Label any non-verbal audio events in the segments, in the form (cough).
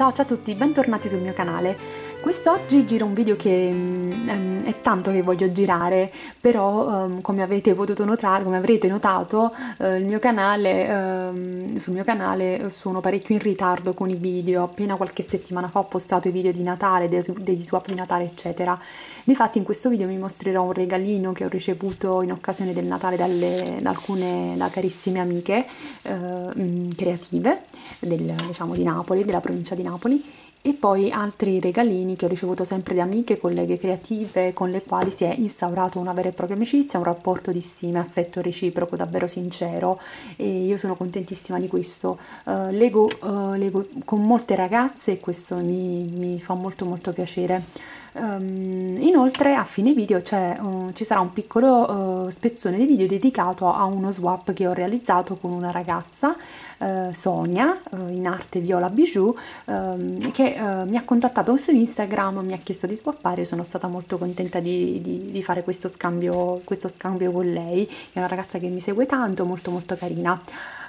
Ciao, ciao a tutti, bentornati sul mio canale. Quest'oggi giro un video che um, è tanto che voglio girare, però um, come avete potuto notare, come avrete notato, uh, mio canale, um, sul mio canale sono parecchio in ritardo con i video, appena qualche settimana fa ho postato i video di Natale, dei, degli swap di Natale eccetera. Difatti in questo video vi mostrerò un regalino che ho ricevuto in occasione del Natale dalle, da alcune da carissime amiche uh, creative del, diciamo, di Napoli, della provincia di Napoli e poi altri regalini che ho ricevuto sempre da amiche, colleghe creative con le quali si è instaurato una vera e propria amicizia, un rapporto di stima e affetto reciproco davvero sincero e io sono contentissima di questo. Uh, leggo, uh, leggo, con molte ragazze e questo mi, mi fa molto molto piacere. Um, inoltre a fine video uh, ci sarà un piccolo uh, spezzone di video dedicato a uno swap che ho realizzato con una ragazza, uh, Sonia, in arte Viola Bijou, um, che mi ha contattato su Instagram, mi ha chiesto di swappare, sono stata molto contenta di, di, di fare questo scambio, questo scambio con lei, è una ragazza che mi segue tanto, molto molto carina.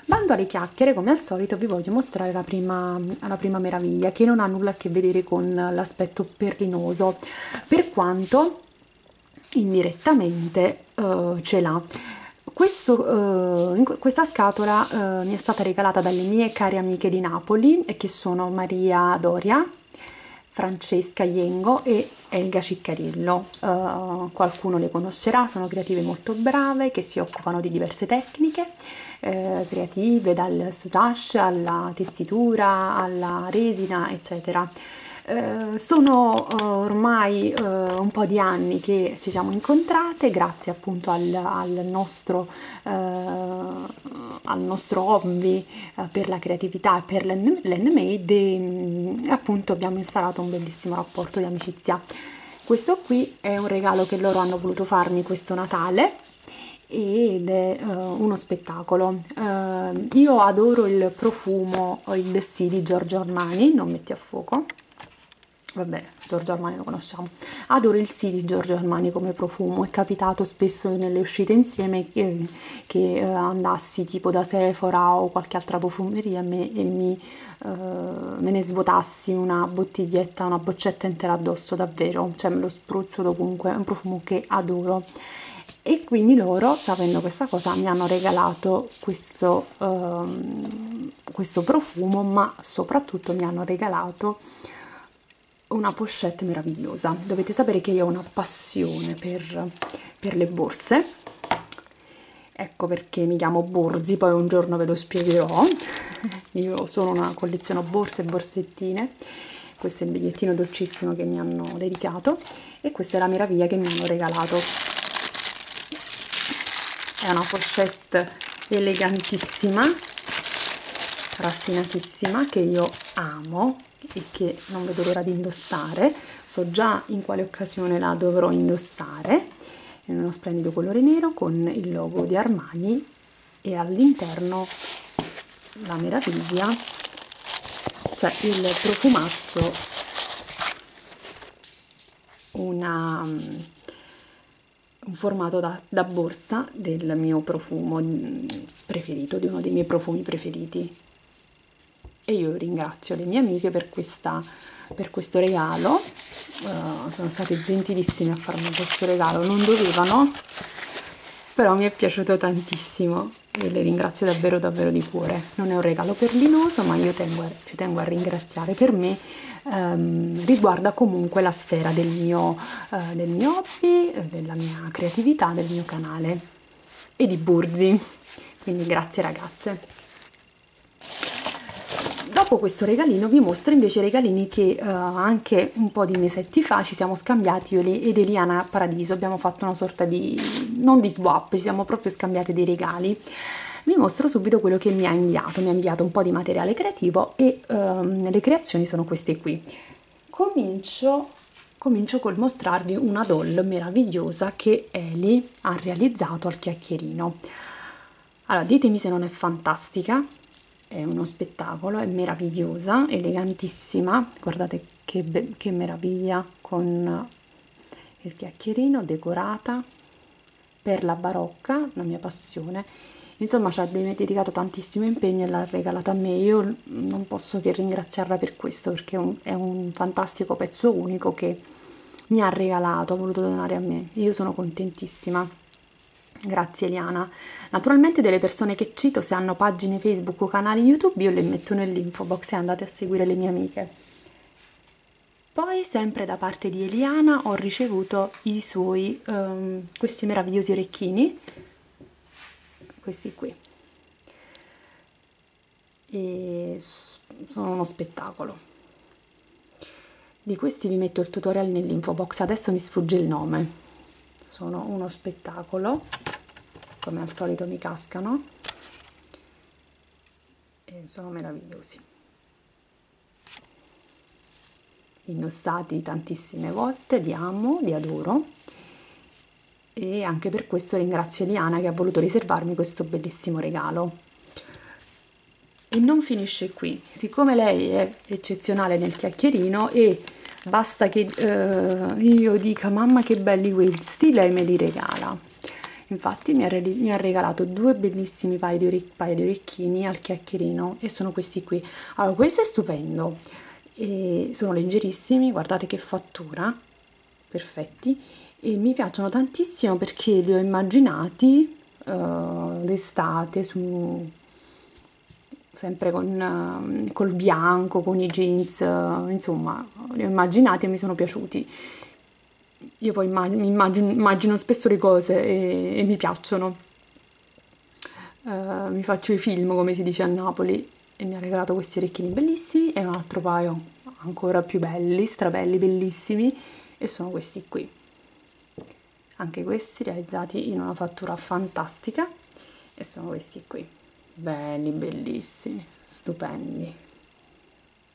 Bando alle chiacchiere, come al solito, vi voglio mostrare la prima, la prima meraviglia, che non ha nulla a che vedere con l'aspetto perlinoso, per quanto indirettamente uh, ce l'ha. Questo, uh, questa scatola uh, mi è stata regalata dalle mie care amiche di Napoli, che sono Maria Doria, Francesca Iengo e Elga Ciccarillo. Uh, qualcuno le conoscerà, sono creative molto brave che si occupano di diverse tecniche eh, creative, dal soutache alla tessitura, alla resina, eccetera. Eh, sono eh, ormai eh, un po' di anni che ci siamo incontrate grazie appunto al, al, nostro, al nostro hobby per la creatività e per l'handmade e mm, appunto abbiamo instaurato un bellissimo rapporto di amicizia. Questo qui è un regalo che loro hanno voluto farmi questo Natale ed è uh, uno spettacolo. Uh, io adoro il profumo, il Bessie di Giorgio Armani, non metti a fuoco. Vabbè, Giorgio Armani lo conosciamo. Adoro il sì di Giorgio Armani come profumo. È capitato spesso nelle uscite insieme che, che uh, andassi tipo da Sephora o qualche altra profumeria me, e mi, me ne svuotassi una bottiglietta, una boccetta intera addosso, davvero. Cioè me lo spruzzo dovunque. È un profumo che adoro e quindi loro, sapendo questa cosa, mi hanno regalato questo, um, questo profumo, ma soprattutto mi hanno regalato una pochette meravigliosa. Dovete sapere che io ho una passione per, per le borse, ecco perché mi chiamo Borzi, poi un giorno ve lo spiegherò. Io sono una colleziono borse e borsettine, questo è il bigliettino dolcissimo che mi hanno dedicato e questa è la meraviglia che mi hanno regalato è una pochette elegantissima raffinatissima che io amo e che non vedo l'ora di indossare. So già in quale occasione la dovrò indossare. In uno splendido colore nero con il logo di Armani e all'interno la meraviglia cioè il profumazzo una un formato da, da, borsa del mio profumo mm, preferito, di uno dei miei profumi preferiti. E io ringrazio le mie amiche per, questa, per questo regalo, uh, sono state gentilissime a farmi questo regalo, non dovevano, però mi è piaciuto tantissimo e le ringrazio davvero davvero di cuore. Non è un regalo perlinoso, ma io tengo a, ci tengo a ringraziare. Per me ehm, riguarda comunque la sfera del mio, eh, del mio hobby, eh, della mia creatività, del mio canale e di Burzi. Quindi grazie ragazze. Dopo questo regalino vi mostro invece i regalini che uh, anche un po' di mesetti fa ci siamo scambiati io ed Eliana Paradiso, abbiamo fatto una sorta di, non di swap, ci siamo proprio scambiati dei regali. Vi mostro subito quello che mi ha inviato, mi ha inviato un po' di materiale creativo e um, le creazioni sono queste qui. Comincio, comincio col mostrarvi una doll meravigliosa che Eli ha realizzato al chiacchierino. Allora, ditemi se non è fantastica, è uno spettacolo, è meravigliosa, elegantissima, guardate che, che meraviglia con il chiacchierino, decorata, per la barocca, la mia passione, insomma ci ha dedicato tantissimo impegno e l'ha regalata a me. Io non posso che ringraziarla per questo perché è un, è un fantastico pezzo unico che mi ha regalato ha voluto donare a me. Io sono contentissima grazie Eliana. Naturalmente delle persone che cito se hanno pagine facebook o canali youtube io le metto nell'info box e andate a seguire le mie amiche. Poi sempre da parte di Eliana ho ricevuto i suoi um, questi meravigliosi orecchini. Questi qui. E sono uno spettacolo. Di questi vi metto il tutorial nell'info box. Adesso mi sfugge il nome sono uno spettacolo come al solito mi cascano e sono meravigliosi indossati tantissime volte li amo li adoro e anche per questo ringrazio Eliana che ha voluto riservarmi questo bellissimo regalo. E non finisce qui, siccome lei è eccezionale nel chiacchierino e basta che uh, io dica mamma che belli questi, lei me li regala. Infatti mi ha, mi ha regalato due bellissimi paio di, paio di, orecchini al chiacchierino e sono questi qui. Allora questo è stupendo, e sono leggerissimi, guardate che fattura, perfetti e mi piacciono tantissimo perché li ho immaginati uh, d'estate su sempre con uh, col bianco con i jeans uh, insomma li ho immaginati e mi sono piaciuti. Io poi immag- immagino, immagino, spesso le cose e, e mi piacciono. Uh, mi faccio i film come si dice a Napoli e mi ha regalato questi orecchini bellissimi e un altro paio ancora più belli strabelli bellissimi e sono questi qui. Anche questi realizzati in una fattura fantastica e sono questi qui belli bellissimi stupendi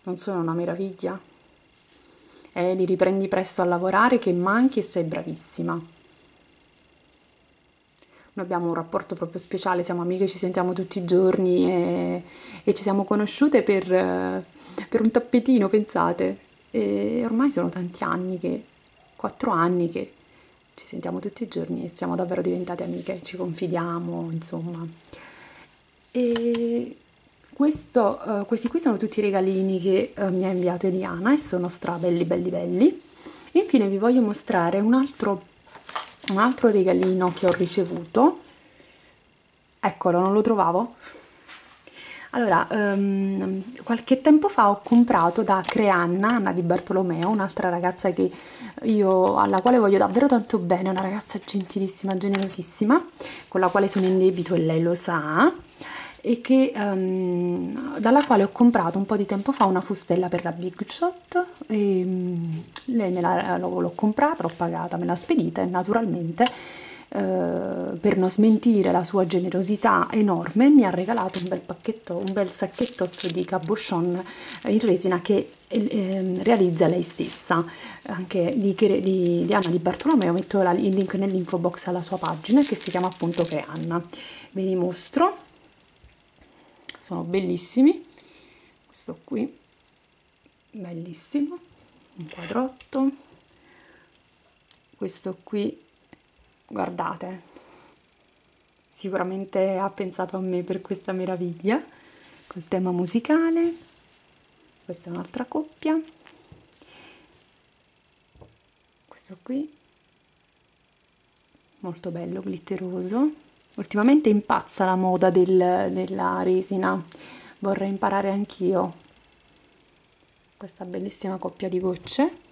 non sono una meraviglia e li riprendi presto a lavorare che manchi e sei bravissima noi abbiamo un rapporto proprio speciale, siamo amiche, ci sentiamo tutti i giorni e, e ci siamo conosciute per, per, un tappetino, pensate. E ormai sono tanti anni che, quattro anni che ci sentiamo tutti i giorni e siamo davvero diventate amiche, ci confidiamo, insomma. E questo, uh, questi qui sono tutti i regalini che uh, mi ha inviato Eliana e sono strabelli, belli, belli. E infine vi voglio mostrare un altro, un altro regalino che ho ricevuto. Eccolo, non lo trovavo? Allora, um, qualche tempo fa ho comprato da Creanna, Anna di Bartolomeo, un'altra ragazza io, alla quale voglio davvero tanto bene, una ragazza gentilissima, generosissima, con la quale sono in debito e lei lo sa, e che, um, dalla quale ho comprato un po' di tempo fa una fustella per la Big Shot e um, lei me l'ha, l'ho comprata, l'ho pagata, me l'ha spedita e naturalmente eh, per non smentire la sua generosità enorme, mi ha regalato un bel pacchetto, un bel sacchettozzo di cabochon in resina che eh, realizza lei stessa. Anche di, di, di, Anna di Bartolomeo metto la, il link nell'info box alla sua pagina che si chiama appunto Creanna. Ve li mostro, sono bellissimi. Questo qui, bellissimo, un quadrotto. Questo qui guardate, sicuramente ha pensato a me per questa meraviglia, col tema musicale, questa è un'altra coppia, questo qui, molto bello, glitteroso, ultimamente impazza la moda del, della resina, vorrei imparare anch'io questa bellissima coppia di gocce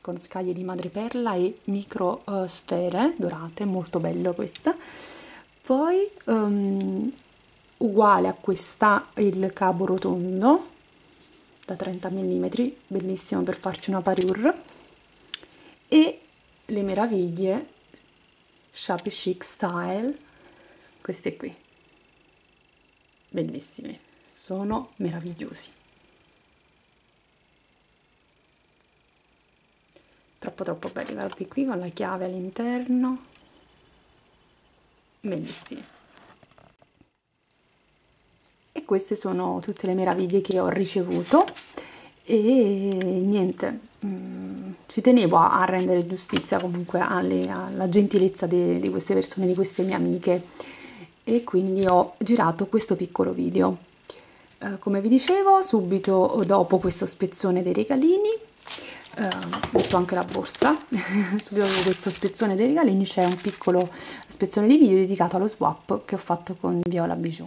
con scaglie di madreperla e micro uh, sfere dorate, molto bello questa. Poi um, uguale a questa il cavo rotondo da 30 mm, bellissimo per farci una parure e le meraviglie Shabby Chic Style, queste qui, bellissime, sono meravigliosi. troppo troppo belli. Guardate qui con la chiave all'interno. Bellissimi e queste sono tutte le meraviglie che ho ricevuto. E niente mm, ci tenevo a, a, rendere giustizia comunque alle, alla gentilezza di queste persone di queste mie amiche e quindi ho girato questo piccolo video. Eh, come vi dicevo, subito dopo questo spezzone dei regalini, eh, metto anche la borsa, (laughs) subito dopo questo spezzone dei regalini c'è un piccolo spezzone di video dedicato allo swap che ho fatto con Viola Bijou.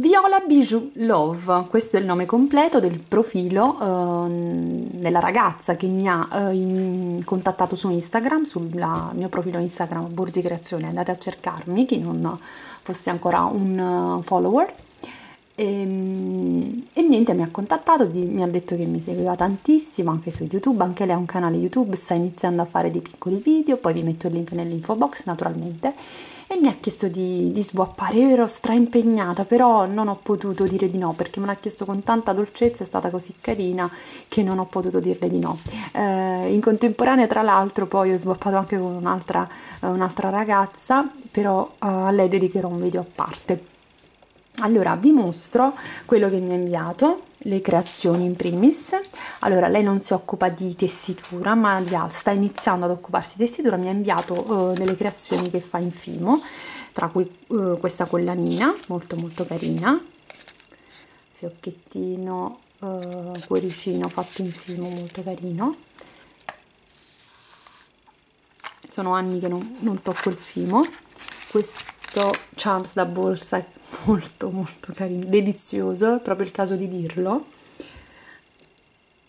Viola Bijou Love, questo è il nome completo del profilo eh, della ragazza che mi ha eh, in, contattato su Instagram, sul mio profilo Instagram Borzi Creazione, andate a cercarmi chi non fosse ancora un uh, follower. E, ehm, e, niente, mi ha contattato, di, mi ha detto che mi seguiva tantissimo anche su YouTube, anche lei ha un canale YouTube, sta iniziando a fare dei piccoli video, poi vi metto il link nell'info box naturalmente e mi ha chiesto di, di swappare. Io ero straimpegnata, però non ho potuto dire di no perché me l'ha chiesto con tanta dolcezza, è stata così carina che non ho potuto dirle di no. Eh, in contemporanea, tra l'altro, poi ho swappato anche con un'altra, eh, un'altra ragazza, però eh, a lei dedicherò un video a parte. Allora, vi mostro quello che mi ha inviato le creazioni in primis. Allora, lei non si occupa di tessitura, ma sta iniziando ad occuparsi di tessitura, mi ha inviato uh, delle creazioni che fa in Fimo, tra cui uh, questa collanina, molto molto carina, fiocchettino, uh, cuoricino fatto in Fimo, molto carino. Sono anni che non, non tocco il Fimo. Questo Charms da borsa (laughs) molto molto carino, delizioso, è proprio il caso di dirlo.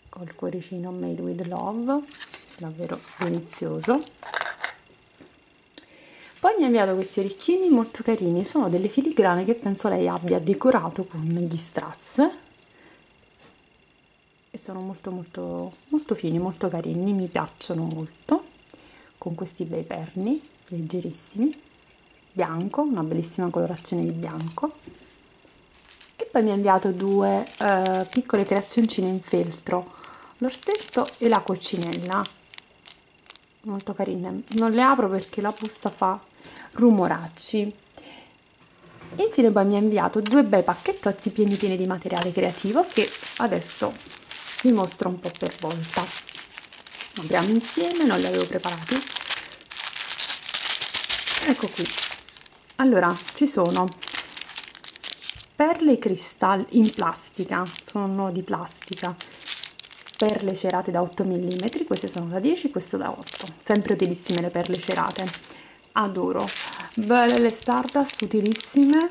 Col cuoricino made with love, davvero delizioso. Poi mi ha inviato questi orecchini molto carini, sono delle filigrane che penso lei abbia decorato con gli strass e sono molto molto molto fini, molto carini, mi piacciono molto con questi bei perni leggerissimi bianco, una bellissima colorazione di bianco e poi mi ha inviato due eh, piccole creazioncine in feltro, l'orsetto e la coccinella, molto carine, non le apro perché la busta fa rumoracci. E infine poi mi ha inviato due bei pacchettozzi pieni pieni di materiale creativo che adesso vi mostro un po' per volta. Apriamo insieme, non li avevo preparati. Ecco qui, allora ci sono perle cristalli in plastica sono di plastica. Perle cerate da 8 mm queste sono da 10 questo da 8 sempre utilissime le perle cerate. Adoro. Belle le stardust utilissime.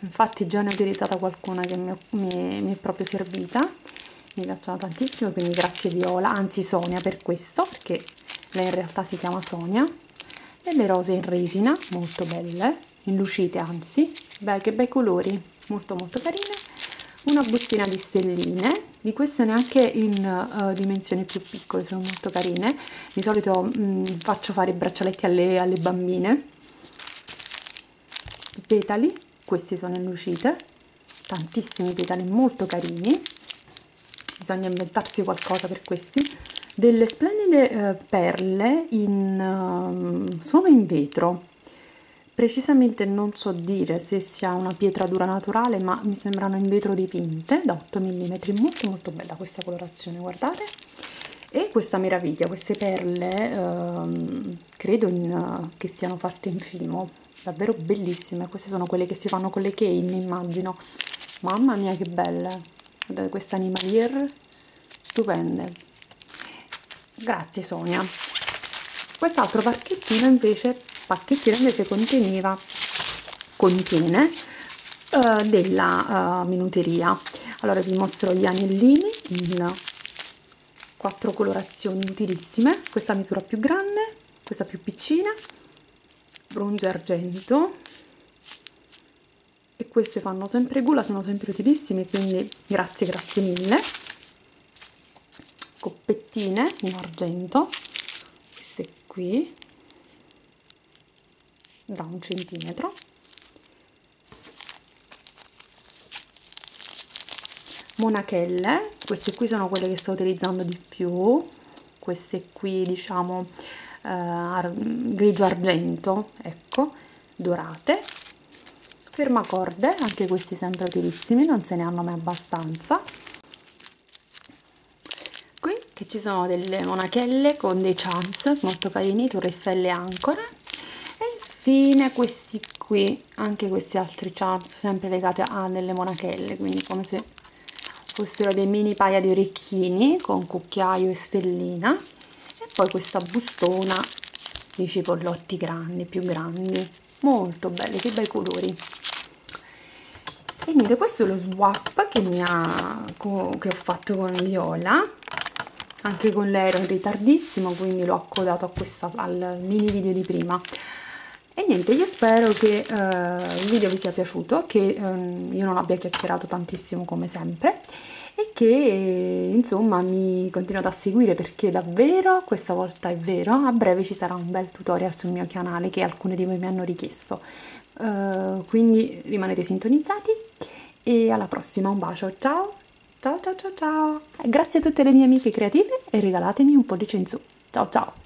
Infatti già ne ho utilizzata qualcuna che mi, mi, mi è proprio servita. Mi piacciono tantissimo quindi grazie Viola anzi Sonia per questo perché lei in realtà si chiama Sonia. E le rose in resina molto belle in lucite anzi beh che bei colori molto molto carine. Una bustina di stelline di queste neanche in uh, dimensioni più piccole sono molto carine. Di solito mh, mm, faccio fare i braccialetti alle, alle bambine. Petali questi sono in lucite tantissimi petali molto carini. Bisogna inventarsi qualcosa per questi. Delle splendide uh, perle in, uh, sono in vetro Precisamente non so dire se sia una pietra dura naturale, ma mi sembrano in vetro dipinte da 8 mm, molto molto bella questa colorazione, guardate. E questa meraviglia, queste perle, ehm, credo in, che siano fatte in fimo, davvero bellissime. Queste sono quelle che si fanno con le cane, immagino. Mamma mia che belle! Guardate queste animalier, stupende. Grazie Sonia. Quest'altro pacchettino invece pacchettino invece conteneva contiene uh, della uh, minuteria. Allora vi mostro gli anellini in quattro colorazioni utilissime. Questa misura più grande questa più piccina bronzo e argento. E queste fanno sempre gula sono sempre utilissime quindi grazie grazie mille. Coppettine in argento. Queste qui da un centimetro. Monachelle queste qui sono quelle che sto utilizzando di più. Queste qui diciamo eh, ar grigio argento ecco dorate. Fermacorde anche questi sempre utilissimi non se ne hanno mai abbastanza. Qui che ci sono delle monachelle con dei chance molto carini torre Eiffel e ancore infine questi qui anche questi altri charms sempre legati a delle monachelle quindi come se fossero dei mini paia di orecchini con cucchiaio e stellina. E poi questa bustona di cipollotti grandi più grandi molto belli che bei colori. E niente questo è lo swap che, ha, che ho fatto con Viola. Anche con lei ero in ritardissimo quindi l'ho accodato a questa, al mini video di prima e niente io spero che uh, il video vi sia piaciuto che um, io non abbia chiacchierato tantissimo come sempre e che insomma mi continuate a seguire perché davvero questa volta è vero a breve ci sarà un bel tutorial sul mio canale che alcune di voi mi hanno richiesto. Uh, quindi rimanete sintonizzati e alla prossima un bacio. Ciao ciao ciao ciao ciao. Grazie a tutte le mie amiche creative e regalatemi un pollice in su. Ciao ciao